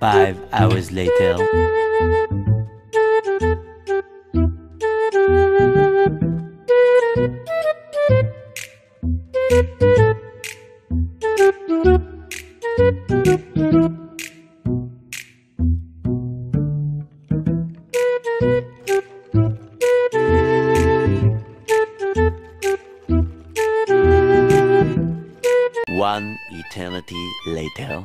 Five hours later. One eternity later.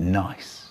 nice.